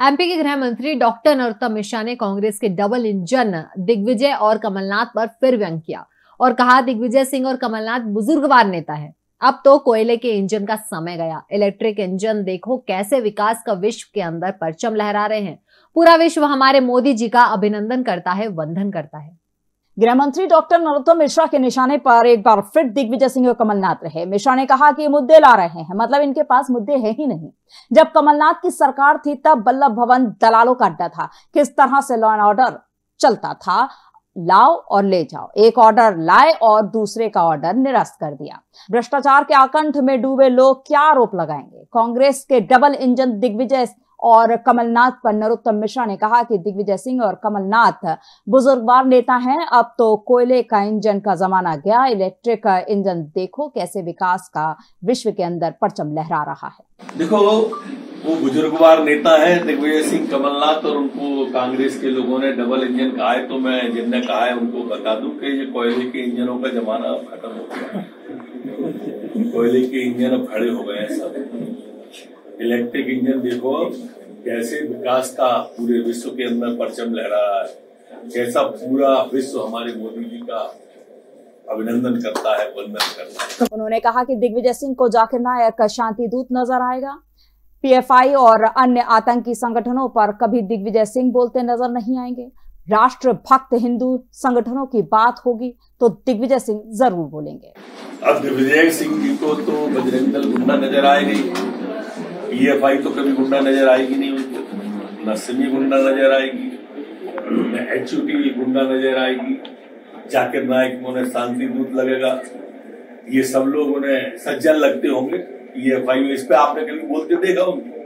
MP के गृह मंत्री डॉक्टर नरोत्तम मिश्रा ने कांग्रेस के डबल इंजन दिग्विजय और कमलनाथ पर फिर व्यंग किया और कहा, दिग्विजय सिंह और कमलनाथ बुजुर्गवार नेता है। अब तो कोयले के इंजन का समय गया। इलेक्ट्रिक इंजन देखो कैसे विकास का विश्व के अंदर परचम लहरा रहे हैं। पूरा विश्व हमारे मोदी जी का अभिनंदन करता है, वंदन करता है। गृह मंत्री डॉक्टर नरोत्तम मिश्रा के निशाने पर एक बार फिर दिग्विजय सिंह और कमलनाथ रहे। मिश्रा ने कहा कि मुद्दे ला रहे हैं मतलब इनके पास मुद्दे है ही नहीं। जब कमलनाथ की सरकार थी, तब बल्लभ भवन दलालों का अड्डा था। किस तरह से लॉ एंड ऑर्डर चलता था, लाओ और ले जाओ। एक ऑर्डर लाए और दूसरे का ऑर्डर निरस्त कर दिया। भ्रष्टाचार के आकंठ में डूबे लोग क्या आरोप लगाएँगे? कांग्रेस के डबल इंजन दिग्विजय और कमलनाथ पर नरोत्तम मिश्रा ने कहा कि दिग्विजय सिंह और कमलनाथ बुजुर्गवार नेता हैं। अब तो कोयले का इंजन का जमाना गया। इलेक्ट्रिक इंजन देखो कैसे विकास का विश्व के अंदर परचम लहरा रहा है। देखो, वो बुजुर्गवार नेता है, दिग्विजय सिंह, कमलनाथ और उनको कांग्रेस के लोगों ने डबल इंजन कहा है। तो मैं जिनने कहा है उनको बता दूँ कि ये कोयले के इंजनों का जमाना खत्म हो गया। कोयले के इंजन अब खड़े हो गए हैं सब। इलेक्ट्रिक इंजन देखो कैसे विकास का पूरे विश्व के अंदर परचम लहरा रहा है। कैसा पूरा विश्व हमारे मोदी जी का अभिनंदन करता है वंदन करता है। उन्होंने कहा कि दिग्विजय सिंह को जाकिर नायक शांति दूत नज़र आएगा। पीएफआई और अन्य आतंकी संगठनों पर कभी दिग्विजय सिंह बोलते नज़र नहीं आएँगे। राष्ट्र भक्त हिंदू संगठनों की बात होगी तो दिग्विजय सिंह ज़रूर बोलेंगे। अब दिग्विजय सिंह जी को तो बजरंग दल गुंडा नज़र आएगी पीएफआई तो कभी गुंडा नज़र आएगी नहीं उनको। न सिमी गुंडा नज़र आएगी। न एच गुंडा नज़र आएगी। जाकिर नायक में उन्हें शांति दूत लगेगा। ये सब लोग उन्हें सज्जन लगते होंगे। पीएफआई इस पे आपने कभी बोलते देखा उनको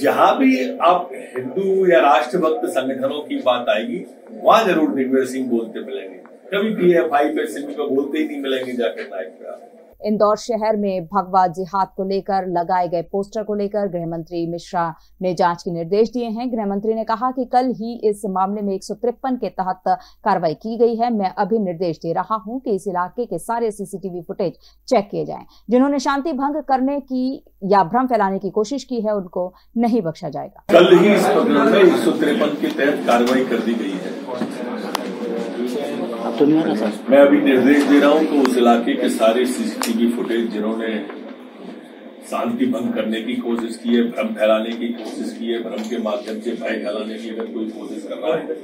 जहाँ भी आप हिंदू या राष्ट्रभक्त संगठनों की बात आएगी, वहाँ ज़रूर दिग्विजय सिंह बोलते मिलेंगे। कभी पीएफआई पे सिमी पे बोलते ही नहीं मिलेंगे जाकिर नायक पे आप। इंदौर शहर में भगवा जिहाद को लेकर लगाए गए पोस्टर को लेकर गृह मंत्री मिश्रा ने जाँच के निर्देश दिए हैं। गृह मंत्री ने कहा कि कल ही इस मामले में एक सौ तिरपन के तहत कार्रवाई की गई है। मैं अभी निर्देश दे रहा हूँ कि इस इलाके के सारे सीसीटीवी फुटेज चेक किए जाएँ। जिन्होंने शांति भंग करने की या भ्रम फैलाने की कोशिश की है, उनको नहीं बख्शा जाएगा। कल ही इस एक सौ तिरपन के तहत कार्रवाई कर दी गई तो नहीं हो रहा सर मैं अभी निर्देश दे रहा हूँ तो उस इलाके के सारे सीसीटीवी फुटेज जिन्होंने शांति भंग करने की कोशिश की है, भ्रम फैलाने की कोशिश की है, भ्रम के माध्यम से भय फैलाने की अगर कोई कोशिश कर रहा है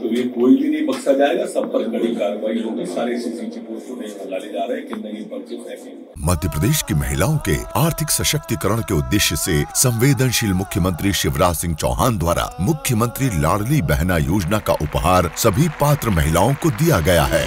तो ये कोई भी नहीं बख्शा जाएगा, सब पर कड़ी कार्रवाई होगी। सारे सीसीटीवी फुटेज डाले जा रहे हैं कि नहीं पर्चे फेंके मध्य प्रदेश की महिलाओं के आर्थिक सशक्तिकरण के उद्देश्य से संवेदनशील मुख्यमंत्री शिवराज सिंह चौहान द्वारा मुख्यमंत्री लाडली बहना योजना का उपहार सभी पात्र महिलाओं को दिया गया है।